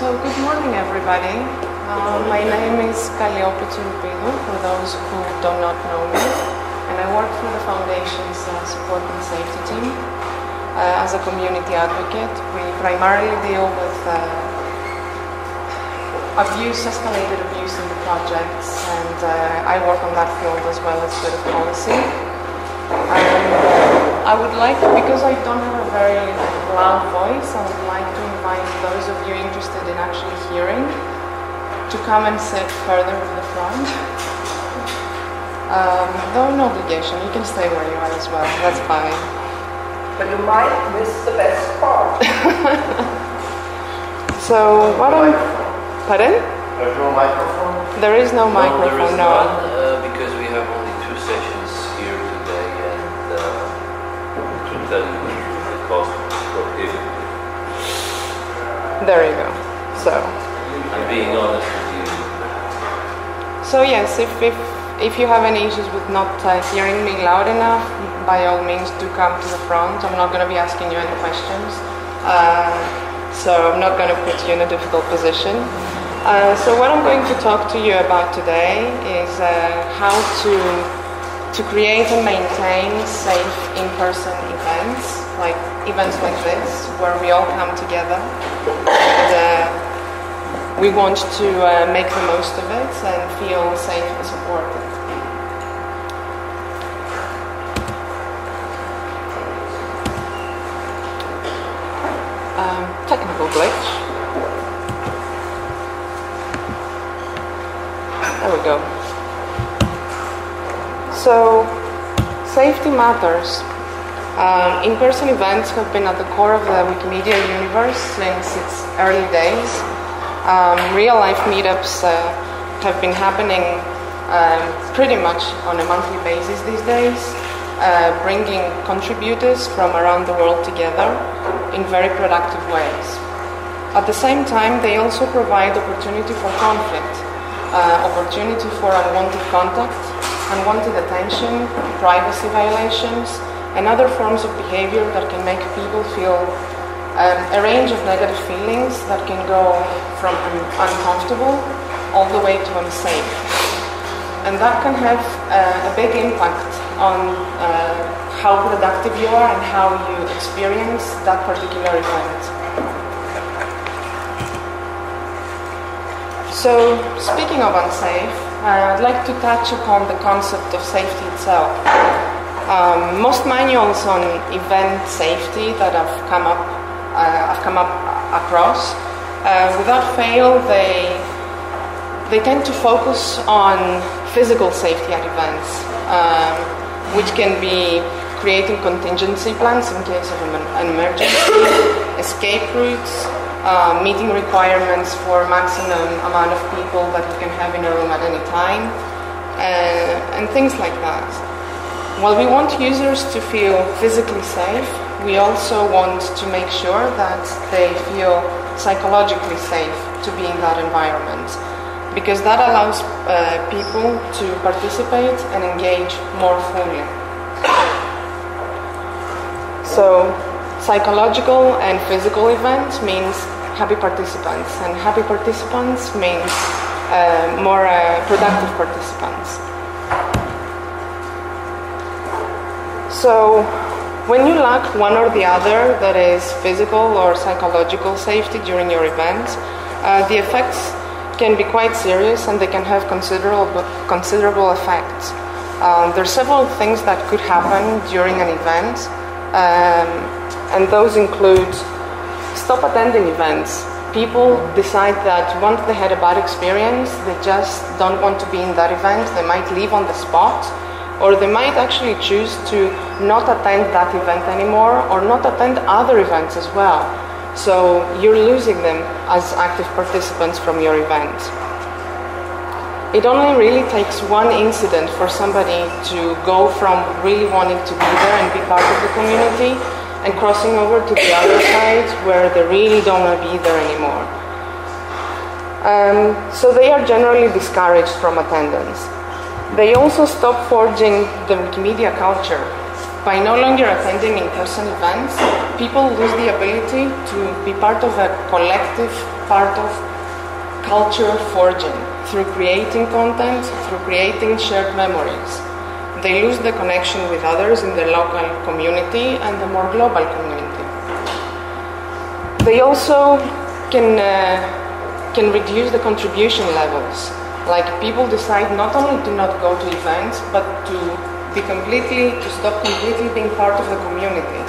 So good morning, everybody. Uh, my name is Kalliope Tsouroupidou, for those who do not know me, and I work for the Foundation's uh, Support and Safety Team uh, as a community advocate. We primarily deal with uh, abuse, escalated abuse in the projects, and uh, I work on that field as well as with policy. Um, I would like, because I don't have a very loud voice, I would like to invite those of you interested in actually hearing to come and sit further to the front. Um, though no obligation, you can stay where you are as well, that's fine. But you might miss the best part. so, what I'm. Pardon? There's no microphone? There is no No, there microphone, is no. none, uh, because we have only two sessions here today and uh, to tell you There you go. So. I'm being honest with you. So yes, if, if, if you have any issues with not uh, hearing me loud enough, by all means do come to the front. I'm not going to be asking you any questions. Uh, so I'm not going to put you in a difficult position. Uh, so what I'm going to talk to you about today is uh, how to to create and maintain safe in-person events, like events like this, where we all come together. And, uh, we want to uh, make the most of it and feel safe and supported. Um, technical glitch. There we go. So, safety matters. Um, in-person events have been at the core of the Wikimedia universe since its early days. Um, real life meetups uh, have been happening um, pretty much on a monthly basis these days, uh, bringing contributors from around the world together in very productive ways. At the same time, they also provide opportunity for conflict, uh, opportunity for unwanted contact, unwanted attention, privacy violations, and other forms of behavior that can make people feel um, a range of negative feelings that can go from un- uncomfortable all the way to unsafe. And that can have uh, a big impact on uh, how productive you are and how you experience that particular event. So, speaking of unsafe, I'd like to touch upon the concept of safety itself. Um, most manuals on event safety that I've come up uh, I've come up across, uh, without fail, they they tend to focus on physical safety at events, um, which can be creating contingency plans in case of an emergency, escape routes, uh, meeting requirements for maximum amount of people that we can have in a room at any time, uh, and things like that. While we want users to feel physically safe, we also want to make sure that they feel psychologically safe to be in that environment because that allows uh, people to participate and engage more fully. So, psychological and physical events means happy participants, and happy participants means uh, more uh, productive participants. So, when you lack one or the other, that is physical or psychological safety during your event, uh, the effects can be quite serious and they can have considerable, considerable effects. Um, there are several things that could happen during an event, um, and those include stop attending events. People decide that once they had a bad experience, they just don't want to be in that event, they might leave on the spot or they might actually choose to not attend that event anymore or not attend other events as well. So you're losing them as active participants from your event. It only really takes one incident for somebody to go from really wanting to be there and be part of the community and crossing over to the other side where they really don't want to be there anymore. Um, so they are generally discouraged from attendance. They also stop forging the Wikimedia culture. by no longer attending in-person events, people lose the ability to be part of a collective, part of culture forging through creating content, through creating shared memories. They lose the connection with others in their local community and the more global community. They also can, uh, can reduce the contribution levels. Like people decide not only to not go to events, but to be completely, to stop completely being part of the community.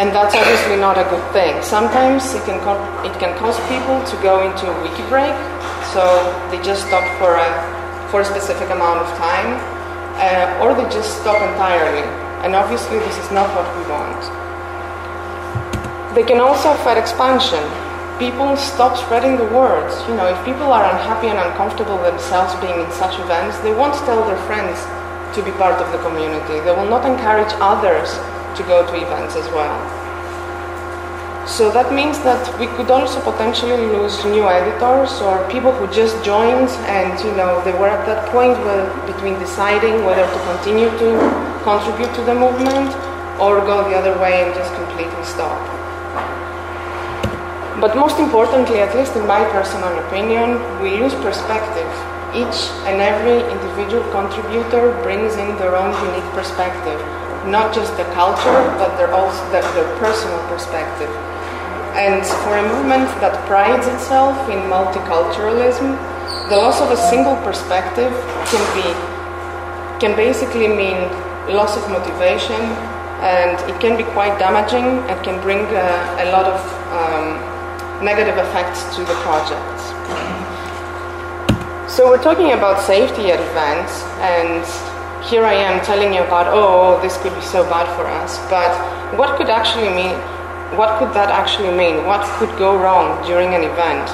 And that's obviously not a good thing. Sometimes it can, it can cause people to go into a wiki break, so they just stop for a, for a specific amount of time, uh, or they just stop entirely. And obviously, this is not what we want. They can also affect expansion. People stop spreading the word. You know, if people are unhappy and uncomfortable themselves being in such events, they won't tell their friends to be part of the community. They will not encourage others to go to events as well. So that means that we could also potentially lose new editors or people who just joined and you know they were at that point where, between deciding whether to continue to contribute to the movement or go the other way and just completely stop. But most importantly, at least in my personal opinion, we lose perspective each and every individual contributor brings in their own unique perspective, not just the culture, but their also their, their personal perspective. And for a movement that prides itself in multiculturalism, the loss of a single perspective can be can basically mean loss of motivation, and it can be quite damaging and can bring uh, a lot of um, negative effects to the project. So we're talking about safety at events, and here I am telling you about, oh, this could be so bad for us. But what could actually mean? What could that actually mean? What could go wrong during an event?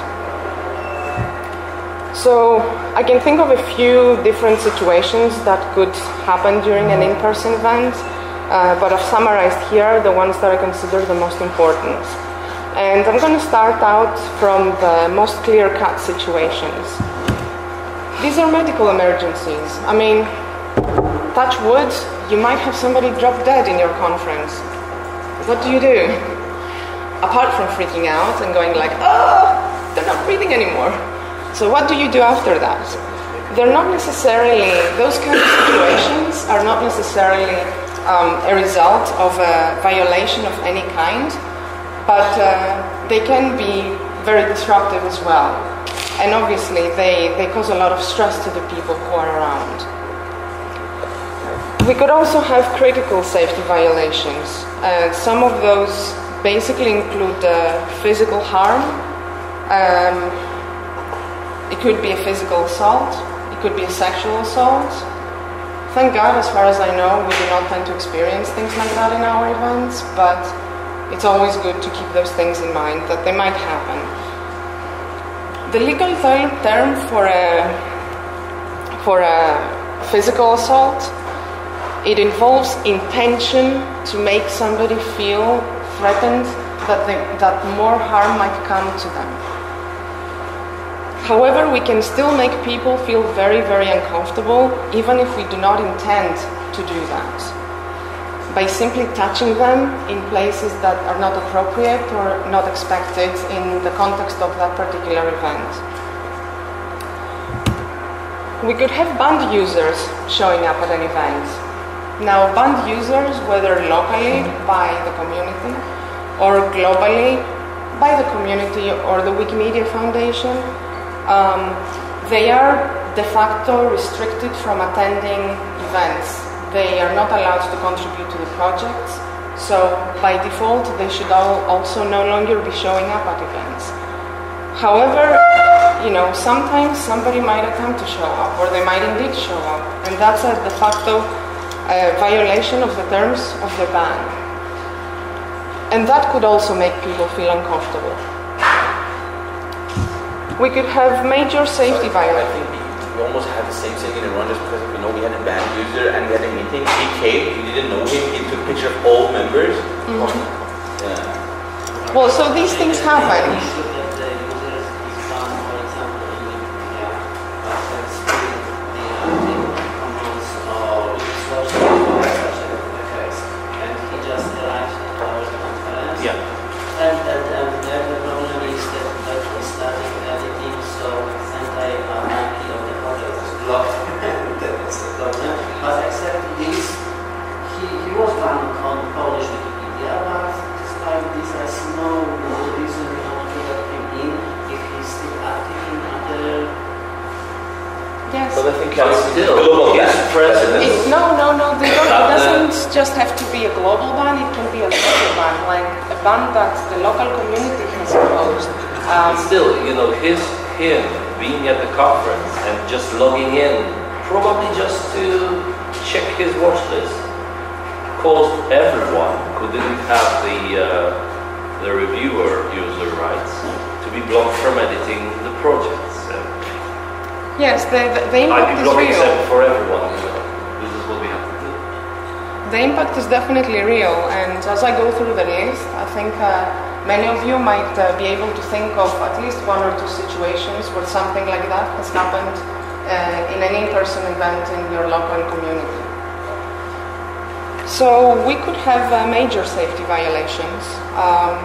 So I can think of a few different situations that could happen during an in-person event, uh, but I've summarized here the ones that I consider the most important. And I'm going to start out from the most clear-cut situations. These are medical emergencies. I mean, touch wood, you might have somebody drop dead in your conference. What do you do? Apart from freaking out and going like, oh, they're not breathing anymore. So what do you do after that? They're not necessarily, those kind of situations are not necessarily um, a result of a violation of any kind, but uh, they can be very disruptive as well and obviously they, they cause a lot of stress to the people who are around. We could also have critical safety violations. Uh, some of those basically include uh, physical harm. Um, it could be a physical assault. It could be a sexual assault. Thank God, as far as I know, we do not tend to experience things like that in our events, but it's always good to keep those things in mind that they might happen. The legal term for a, for a physical assault, it involves intention to make somebody feel threatened that, they, that more harm might come to them. However, we can still make people feel very, very uncomfortable, even if we do not intend to do that by simply touching them in places that are not appropriate or not expected in the context of that particular event. We could have banned users showing up at an event. Now, banned users, whether locally by the community or globally by the community or the Wikimedia Foundation, um, they are de facto restricted from attending events they are not allowed to contribute to the projects. So by default, they should all also no longer be showing up at events. However, you know, sometimes somebody might attempt to show up, or they might indeed show up, and that's a de facto uh, violation of the terms of the ban. And that could also make people feel uncomfortable. We could have major safety violations I think we almost had the same thing in Iran just because we know we had a banned user and we had a meeting. He came, we didn't know him, he took a picture of all members. Mm-hmm. Yeah. Well, so these things happen. Definitely real, and as I go through the list, I think. Uh, Many of you might uh, be able to think of at least one or two situations where something like that has happened uh, in an in-person event in your local community. So we could have uh, major safety violations. Um,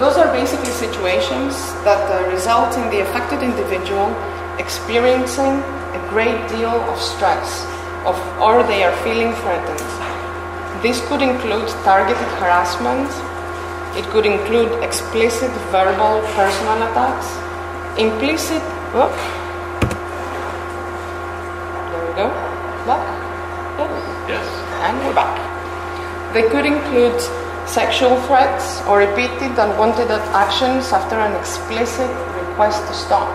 those are basically situations that uh, result in the affected individual experiencing a great deal of stress of, or they are feeling threatened. This could include targeted harassment, it could include explicit verbal personal attacks, implicit. Oh, there we go. Back. Yes. Yes. And we're back. They could include sexual threats or repeated unwanted actions after an explicit request to stop.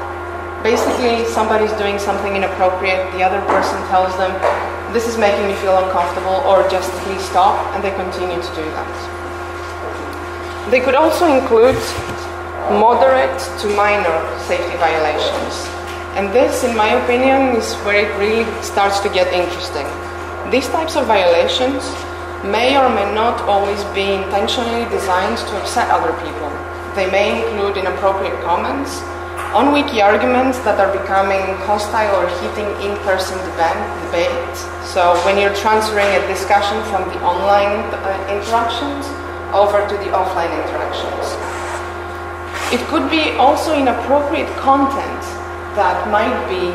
Basically, somebody's doing something inappropriate, the other person tells them, This is making me feel uncomfortable, or just please stop, and they continue to do that. They could also include moderate to minor safety violations. And this, in my opinion, is where it really starts to get interesting. These types of violations may or may not always be intentionally designed to upset other people. They may include inappropriate comments, on wiki arguments that are becoming hostile or heating in person debate. So, when you're transferring a discussion from the online uh, interactions over to the offline interactions. It could be also inappropriate content that might be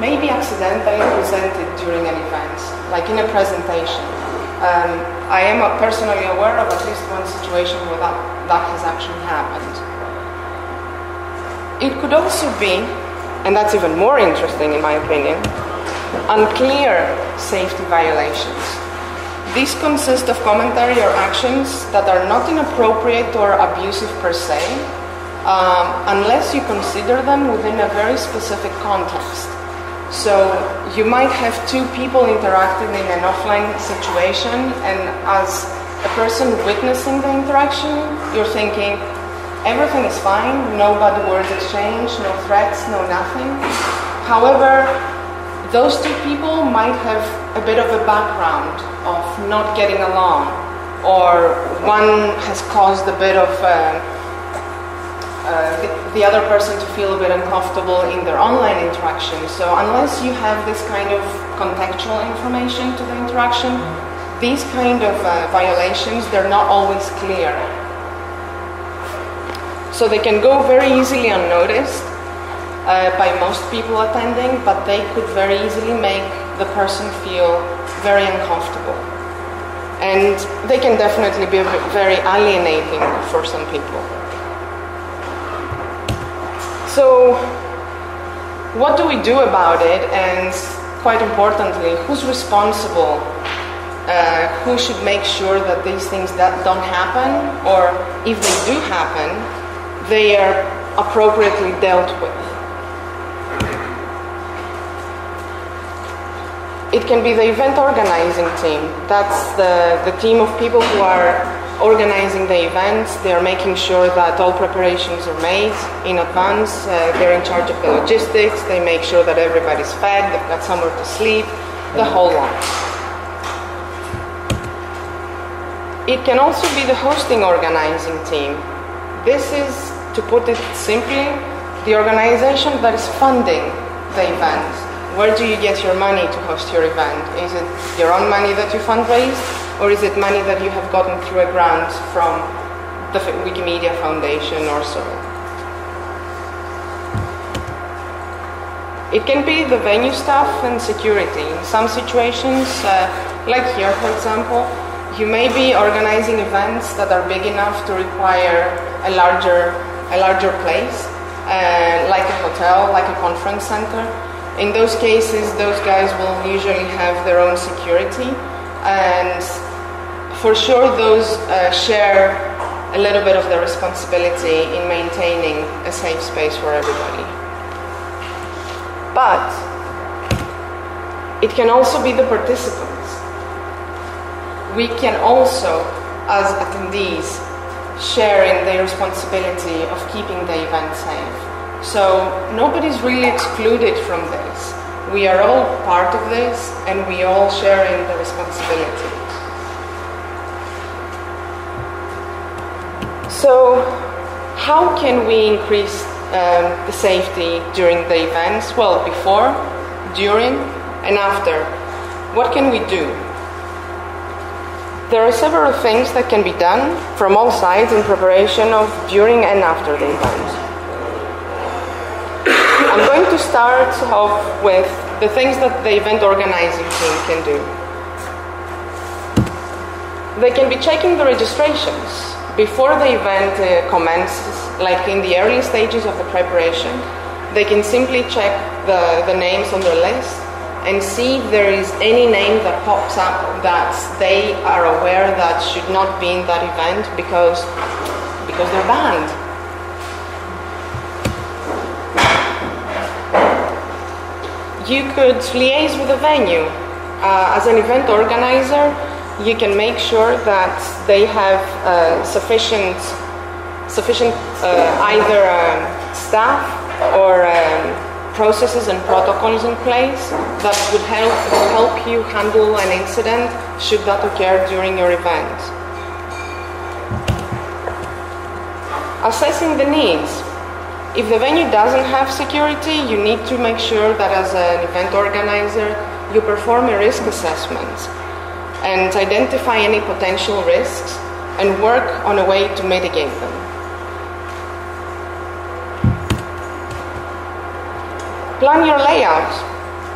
maybe accidentally presented during an event, like in a presentation. Um, I am personally aware of at least one situation where that, that has actually happened. It could also be, and that's even more interesting in my opinion, unclear safety violations. These consist of commentary or actions that are not inappropriate or abusive per se, um, unless you consider them within a very specific context. So you might have two people interacting in an offline situation, and as a person witnessing the interaction, you're thinking, everything is fine, no bad words exchanged, no threats, no nothing. However, those two people might have a bit of a background of not getting along, or one has caused a bit of uh, uh, the, the, other person to feel a bit uncomfortable in their online interaction. So, unless you have this kind of contextual information to the interaction, these kind of uh, violations they're not always clear. So they can go very easily unnoticed uh, by most people attending, but they could very easily make the person feel very uncomfortable. And they can definitely be very alienating for some people. So, what do we do about it? And quite importantly, who's responsible? Uh, who should make sure that these things that don't happen, or if they do happen, they are appropriately dealt with? It can be the event organizing team. That's the, the team of people who are organizing the events. They are making sure that all preparations are made in advance. Uh, they're in charge of the logistics. They make sure that everybody's fed, they've got somewhere to sleep, the whole lot. It can also be the hosting organizing team. This is, to put it simply, the organization that is funding the event where do you get your money to host your event? Is it your own money that you fundraise, or is it money that you have gotten through a grant from the Wikimedia Foundation or so? It can be the venue staff and security. In some situations, uh, like here, for example, you may be organizing events that are big enough to require a larger, a larger place, uh, like a hotel, like a conference center in those cases, those guys will usually have their own security. and for sure those uh, share a little bit of the responsibility in maintaining a safe space for everybody. But it can also be the participants. We can also, as attendees, share in the responsibility of keeping the event safe. So nobody's really excluded from this. We are all part of this and we all share in the responsibility. So, how can we increase um, the safety during the events? Well, before, during, and after. What can we do? There are several things that can be done from all sides in preparation of during and after the event. I'm going to start off with the things that the event organizing team can do. They can be checking the registrations before the event uh, commences, like in the early stages of the preparation, they can simply check the, the names on their list and see if there is any name that pops up that they are aware that should not be in that event because, because they're banned. You could liaise with the venue. Uh, as an event organizer, you can make sure that they have uh, sufficient, sufficient uh, either um, staff or um, processes and protocols in place that would help help you handle an incident should that occur during your event. Assessing the needs. If the venue doesn't have security, you need to make sure that as an event organizer, you perform a risk assessment and identify any potential risks and work on a way to mitigate them. Plan your layout.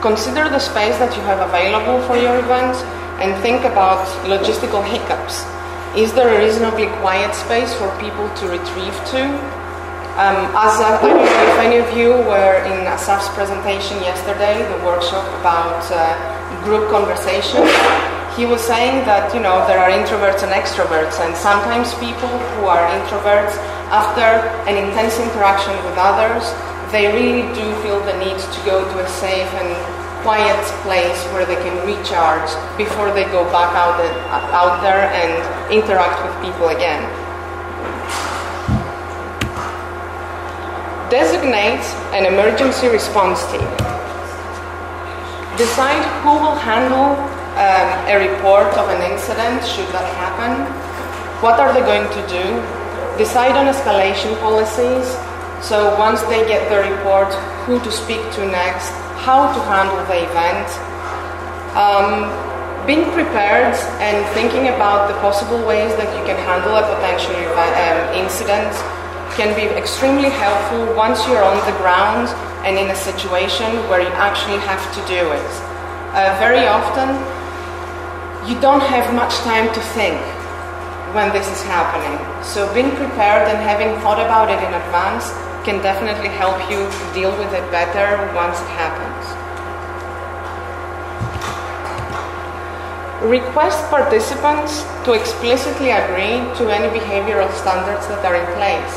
Consider the space that you have available for your event and think about logistical hiccups. Is there a reasonably quiet space for people to retrieve to? Um, as a, I don't know if any of you were in Asaf's presentation yesterday, the workshop about uh, group conversation he was saying that you know there are introverts and extroverts, and sometimes people who are introverts, after an intense interaction with others, they really do feel the need to go to a safe and quiet place where they can recharge before they go back out, out there and interact with people again. Designate an emergency response team. Decide who will handle um, a report of an incident should that happen. What are they going to do? Decide on escalation policies. So once they get the report, who to speak to next, how to handle the event. Um, being prepared and thinking about the possible ways that you can handle a potential um, incident can be extremely helpful once you're on the ground and in a situation where you actually have to do it. Uh, very often, you don't have much time to think when this is happening. So being prepared and having thought about it in advance can definitely help you deal with it better once it happens. Request participants to explicitly agree to any behavioral standards that are in place.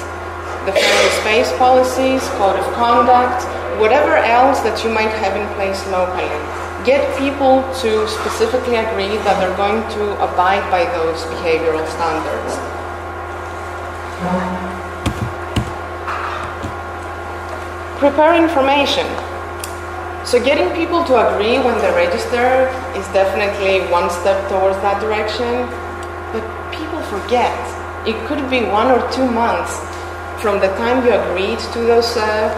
The friendly space policies, code of conduct, whatever else that you might have in place locally get people to specifically agree that they're going to abide by those behavioral standards. Prepare information. So getting people to agree when they register is definitely one step towards that direction, but people forget. It could be one or two months from the time you agreed to those uh,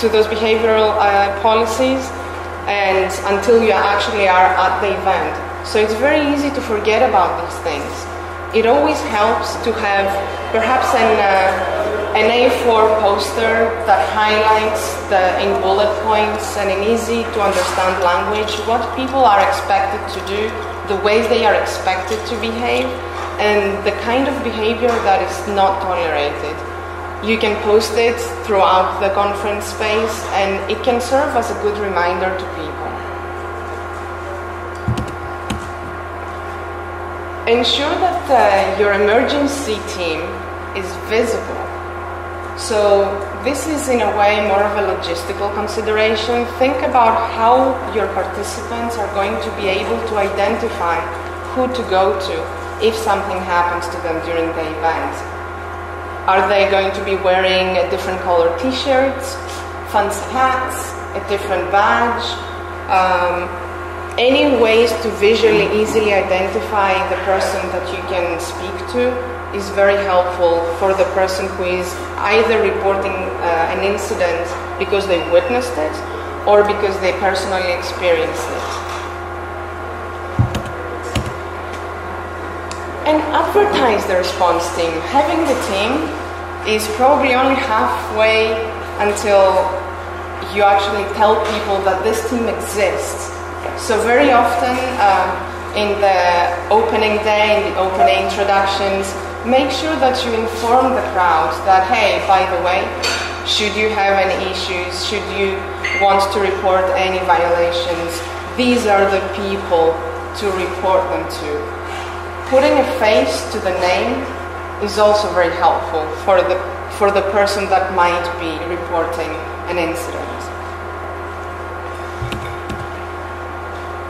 to those behavioral uh, policies and until you actually are at the event. So it's very easy to forget about these things. It always helps to have perhaps an, uh, an A4 poster that highlights the, in bullet points and in easy to understand language what people are expected to do, the ways they are expected to behave, and the kind of behavior that is not tolerated. You can post it throughout the conference space and it can serve as a good reminder to people. ensure that uh, your emergency team is visible. So, this is in a way more of a logistical consideration. Think about how your participants are going to be able to identify who to go to if something happens to them during the event. Are they going to be wearing a different color t shirts, fancy hats, a different badge? Um, any ways to visually easily identify the person that you can speak to is very helpful for the person who is either reporting uh, an incident because they witnessed it or because they personally experienced it. And advertise the response team. Having the team is probably only halfway until you actually tell people that this team exists so very often um, in the opening day, in the opening introductions, make sure that you inform the crowd that, hey, by the way, should you have any issues, should you want to report any violations, these are the people to report them to. Putting a face to the name is also very helpful for the, for the person that might be reporting an incident.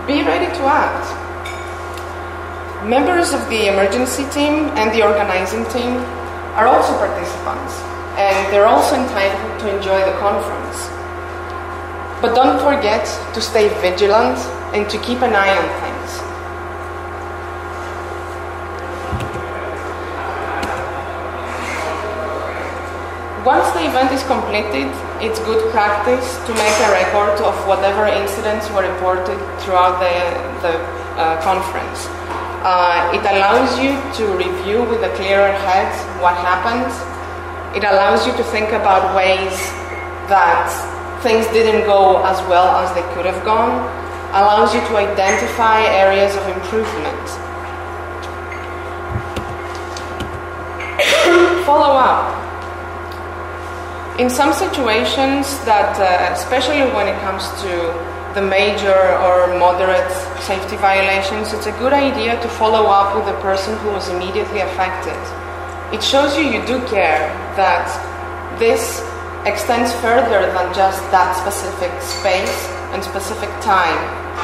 Be ready to act. Members of the emergency team and the organizing team are also participants, and they're also entitled to enjoy the conference. But don't forget to stay vigilant and to keep an eye on things. Once the event is completed, it's good practice to make a record of whatever incidents were reported throughout the, the uh, conference. Uh, it allows you to review with a clearer head what happened. It allows you to think about ways that things didn't go as well as they could have gone. Allows you to identify areas of improvement. Follow up in some situations that, uh, especially when it comes to the major or moderate safety violations, it's a good idea to follow up with the person who was immediately affected. It shows you you do care, that this extends further than just that specific space and specific time.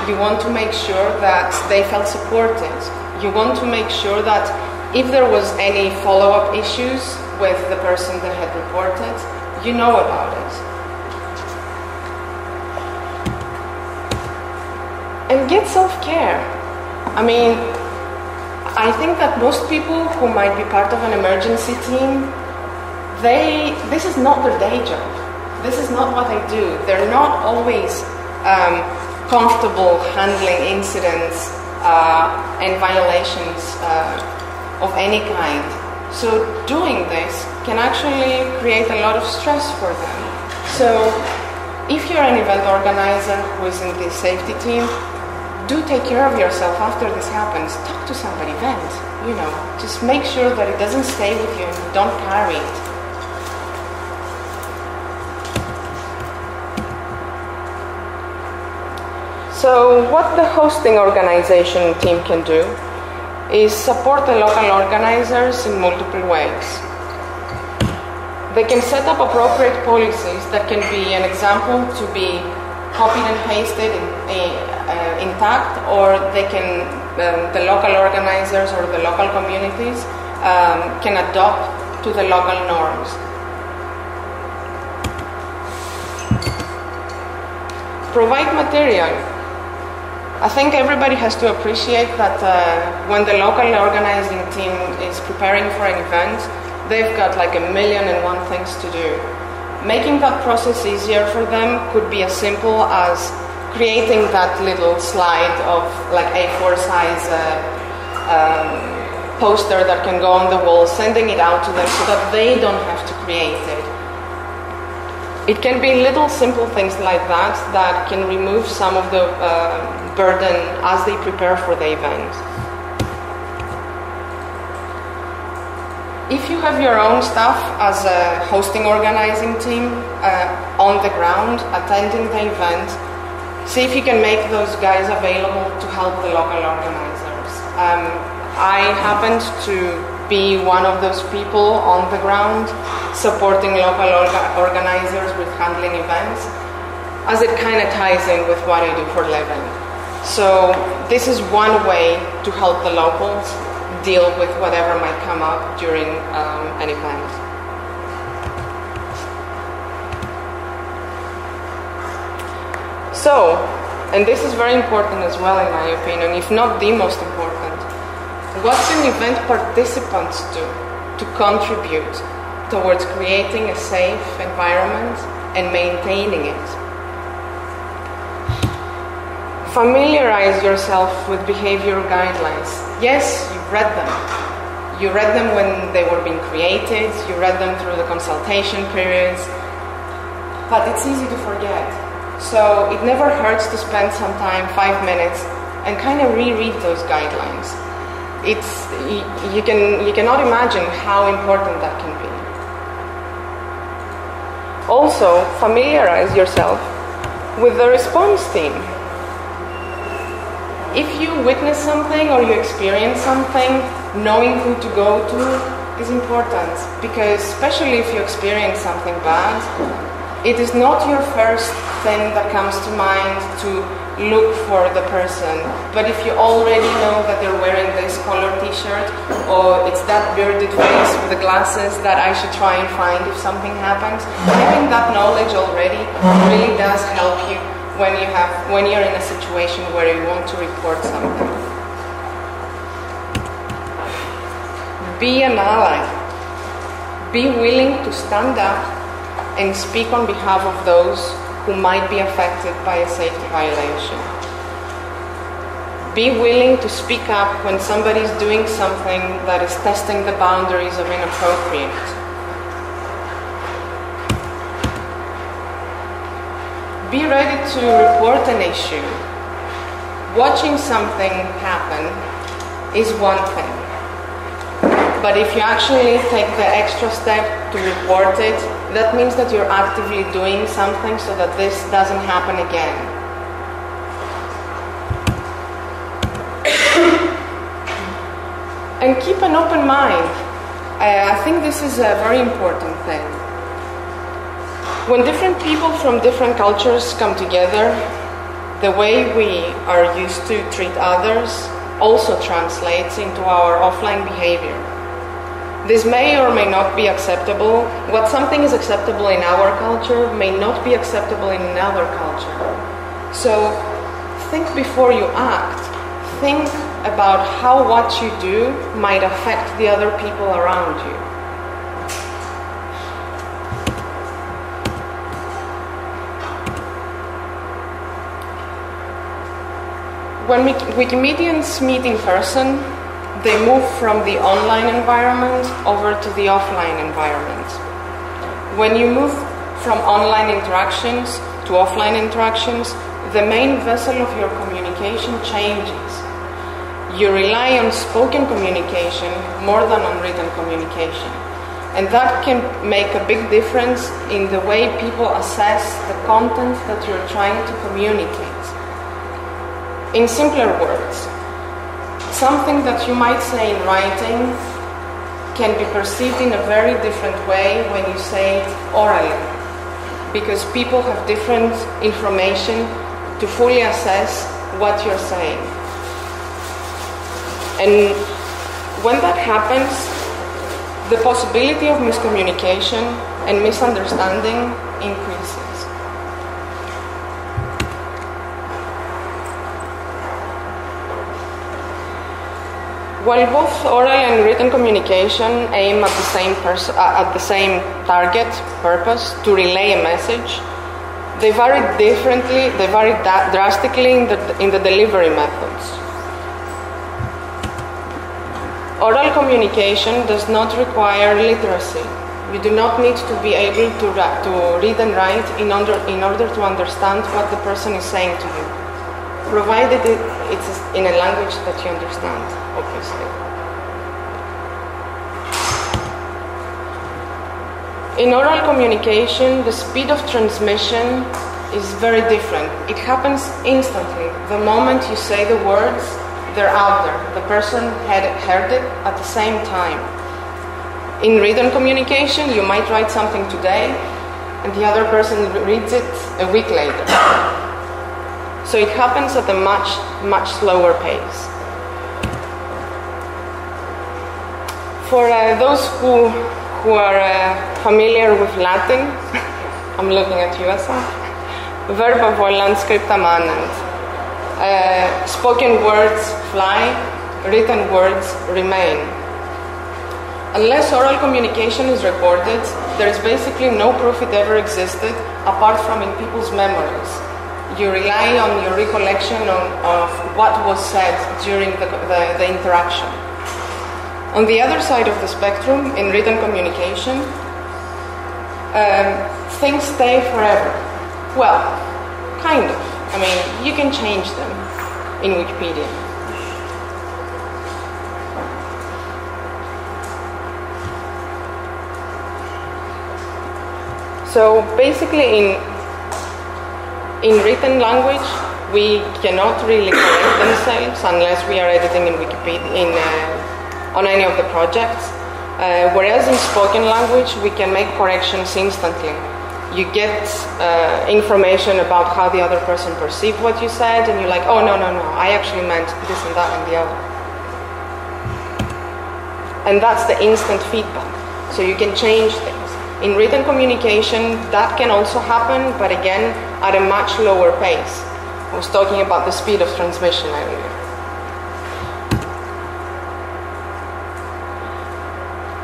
You want to make sure that they felt supported. You want to make sure that if there was any follow-up issues with the person that had reported, you know about it. And get self care. I mean, I think that most people who might be part of an emergency team, they this is not their day job. This is not what they do. They're not always um, comfortable handling incidents uh, and violations uh, of any kind. So doing this can actually create a lot of stress for them. So if you're an event organizer who is in the safety team, do take care of yourself after this happens. Talk to somebody, vent, you know, just make sure that it doesn't stay with you and don't carry it. So, what the hosting organization team can do is support the local organizers in multiple ways. They can set up appropriate policies that can be an example to be copied and pasted in, uh, intact, or they can, um, the local organizers or the local communities um, can adopt to the local norms. Provide material I think everybody has to appreciate that uh, when the local organizing team is preparing for an event, they've got like a million and one things to do. Making that process easier for them could be as simple as creating that little slide of like A4 size uh, um, poster that can go on the wall, sending it out to them so that they don't have to create it. It can be little simple things like that that can remove some of the uh, burden as they prepare for the event. If you have your own staff as a hosting organizing team uh, on the ground attending the event, see if you can make those guys available to help the local organizers. Um, I happened to be one of those people on the ground supporting local orga- organizers with handling events, as it kind of ties in with what I do for living. So, this is one way to help the locals deal with whatever might come up during um, an event. So, and this is very important as well, in my opinion, if not the most important. What can event participants do to contribute towards creating a safe environment and maintaining it? Familiarize yourself with behavioral guidelines. Yes, read them. You read them when they were being created, you read them through the consultation periods, but it's easy to forget. So it never hurts to spend some time, five minutes, and kind of reread those guidelines. It's you can you cannot imagine how important that can be. Also, familiarize yourself with the response team. If you witness something or you experience something, knowing who to go to is important because, especially if you experience something bad, it is not your first thing that comes to mind to look for the person. But if you already know that they're wearing this color t-shirt or it's that bearded face with the glasses that I should try and find if something happens, having that knowledge already really does help you when you have when you're in a situation where you want to report something. Be an ally. Be willing to stand up and speak on behalf of those who might be affected by a safety violation. Be willing to speak up when somebody is doing something that is testing the boundaries of inappropriate. Be ready to report an issue. Watching something happen is one thing. But if you actually take the extra step to report it, that means that you're actively doing something so that this doesn't happen again. and keep an open mind. Uh, I think this is a very important thing. When different people from different cultures come together, the way we are used to treat others also translates into our offline behavior. This may or may not be acceptable. What something is acceptable in our culture may not be acceptable in another culture. So think before you act. Think about how what you do might affect the other people around you. When Wikimedians meet in person, they move from the online environment over to the offline environment. When you move from online interactions to offline interactions, the main vessel of your communication changes. You rely on spoken communication more than on written communication. And that can make a big difference in the way people assess the content that you're trying to communicate. In simpler words, something that you might say in writing can be perceived in a very different way when you say it orally, because people have different information to fully assess what you're saying. And when that happens, the possibility of miscommunication and misunderstanding increases. While both oral and written communication aim at the same pers- uh, at the same target purpose to relay a message, they vary differently. They vary da- drastically in the in the delivery methods. Oral communication does not require literacy. You do not need to be able to, ra- to read and write in order, in order to understand what the person is saying to you, provided it, it's in a language that you understand, obviously. In oral communication, the speed of transmission is very different. It happens instantly. The moment you say the words, they're out there. The person had heard it at the same time. In written communication, you might write something today, and the other person reads it a week later. So it happens at a much, much slower pace. For uh, those who, who are uh, familiar with Latin, I'm looking at you, Asa. Verba volant scripta manent. Uh, spoken words fly, written words remain. Unless oral communication is recorded, there is basically no proof it ever existed apart from in people's memories you rely on your recollection of, of what was said during the, the, the, interaction. On the other side of the spectrum, in written communication, um, things stay forever. Well, kind of. I mean, you can change them in Wikipedia. So basically, in in written language, we cannot really correct themselves unless we are editing in Wikipedia in, uh, on any of the projects. Uh, whereas in spoken language, we can make corrections instantly. You get uh, information about how the other person perceived what you said, and you're like, oh, no, no, no, I actually meant this and that and the other. And that's the instant feedback. So you can change things. In written communication, that can also happen, but again, at a much lower pace. I was talking about the speed of transmission earlier.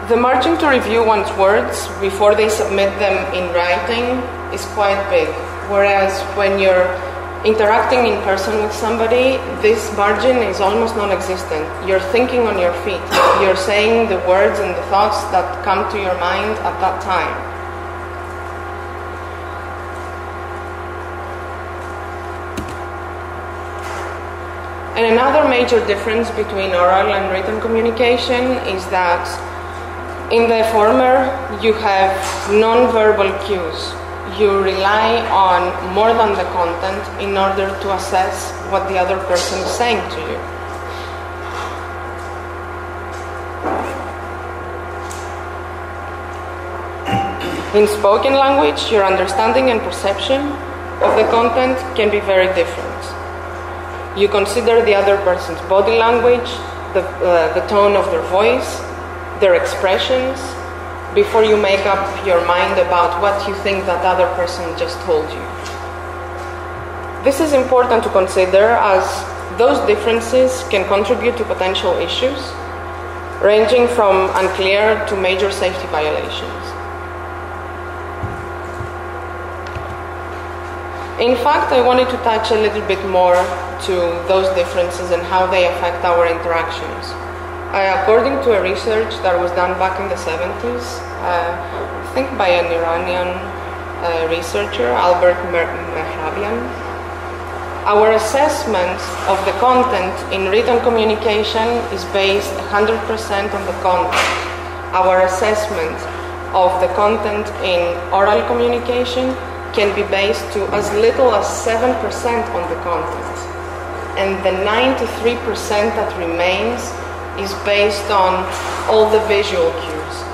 The margin to review one's words before they submit them in writing is quite big, whereas when you're interacting in person with somebody, this margin is almost non existent. You're thinking on your feet, you're saying the words and the thoughts that come to your mind at that time. And another major difference between oral and written communication is that in the former you have non-verbal cues you rely on more than the content in order to assess what the other person is saying to you. In spoken language, your understanding and perception of the content can be very different. You consider the other person's body language, the, uh, the tone of their voice, their expressions, before you make up your mind about what you think that other person just told you. This is important to consider as those differences can contribute to potential issues, ranging from unclear to major safety violations. In fact, I wanted to touch a little bit more to those differences and how they affect our interactions. Uh, according to a research that was done back in the 70s, uh, I think by an Iranian uh, researcher, Albert Mehrabian, our assessment of the content in written communication is based 100% on the content. Our assessment of the content in oral communication can be based to as little as 7% on the content. And the 93% that remains is based on all the visual cues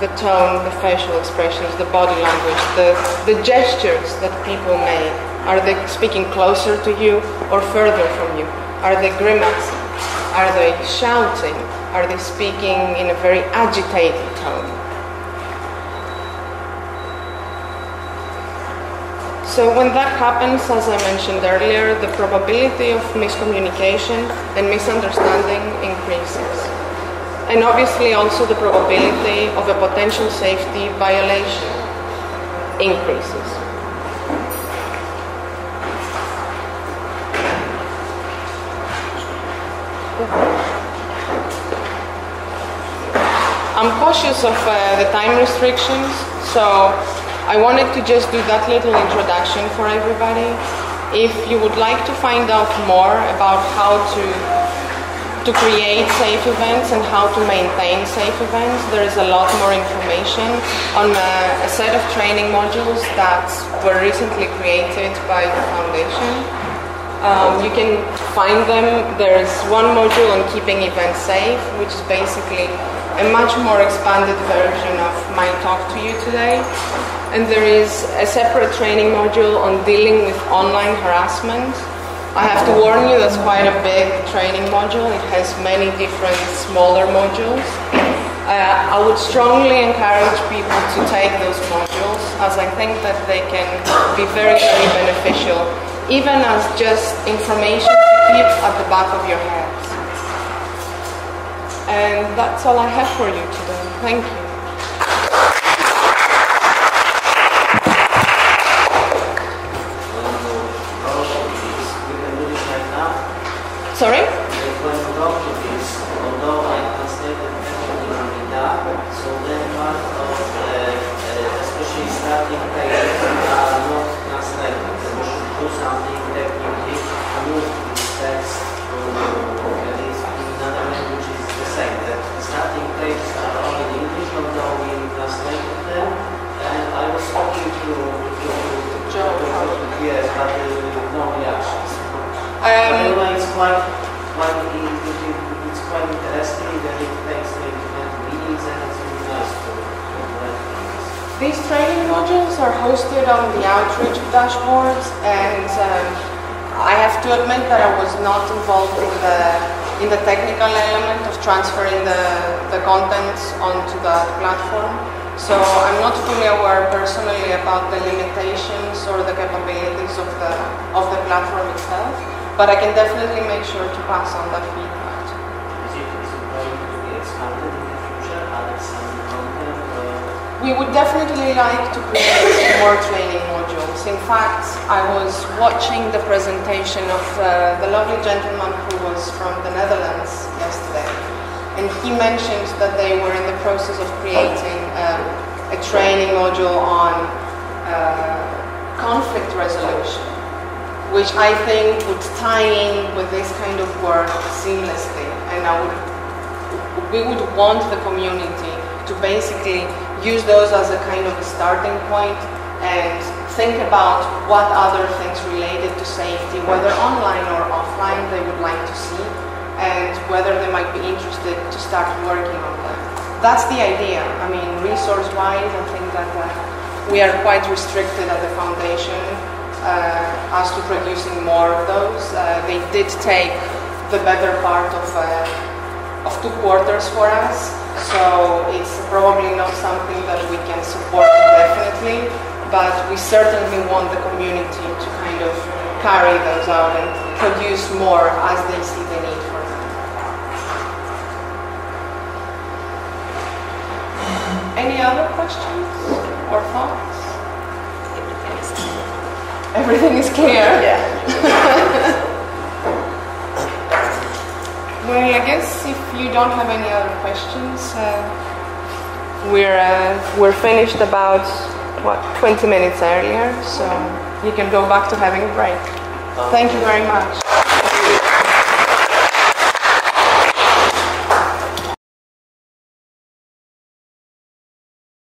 the tone, the facial expressions, the body language, the, the gestures that people make. Are they speaking closer to you or further from you? Are they grimacing? Are they shouting? Are they speaking in a very agitated tone? So when that happens, as I mentioned earlier, the probability of miscommunication and misunderstanding increases. And obviously also the probability of a potential safety violation increases. I'm cautious of uh, the time restrictions, so I wanted to just do that little introduction for everybody. If you would like to find out more about how to to create safe events and how to maintain safe events, there is a lot more information on a, a set of training modules that were recently created by the foundation. Um, you can find them. There's one module on keeping events safe, which is basically a much more expanded version of my talk to you today. And there is a separate training module on dealing with online harassment. I have to warn you, that's quite a big training module. It has many different smaller modules. Uh, I would strongly encourage people to take those modules as I think that they can be very, very beneficial, even as just information to keep at the back of your head. And that's all I have for you today. Thank you. Sorry? Yes, but uh, no reactions. Um, anyway, it's quite, quite, it, it, it's quite interesting that it takes maybe 20 meetings and it's really nice to, to learn things. These training modules are hosted on the Outreach dashboards, and um, I have to admit that I was not involved in the in the technical element of transferring the, the content onto that platform. So I'm not fully aware personally about the limitations or the capabilities of the of the platform itself, but I can definitely make sure to pass on that feedback. Is it going to be expanded in the future? Added some content? We would definitely like to create more training modules. In fact, I was watching the presentation of uh, the lovely gentleman who was from the Netherlands yesterday, and he mentioned that they were in the process of creating um, a training module on uh, conflict resolution, which I think would tie in with this kind of work seamlessly, and I would we would want the community to basically use those as a kind of a starting point and think about what other things related to safety, whether online or offline, they would like to see, and whether they might be interested to start working on them. That's the idea. I mean, resource-wise, I think that uh, we are quite restricted at the foundation uh, as to producing more of those. Uh, they did take the better part of uh, of two quarters for us, so it's probably not something that we can support indefinitely, but we certainly want the community to kind of carry those out and produce more as they see the need for them. Any other questions or thoughts? Everything is clear. Yeah. Well, I guess if you don't have any other questions, uh, we're uh, we're finished about what 20 minutes earlier, so you can go back to having a break. Thank you very much.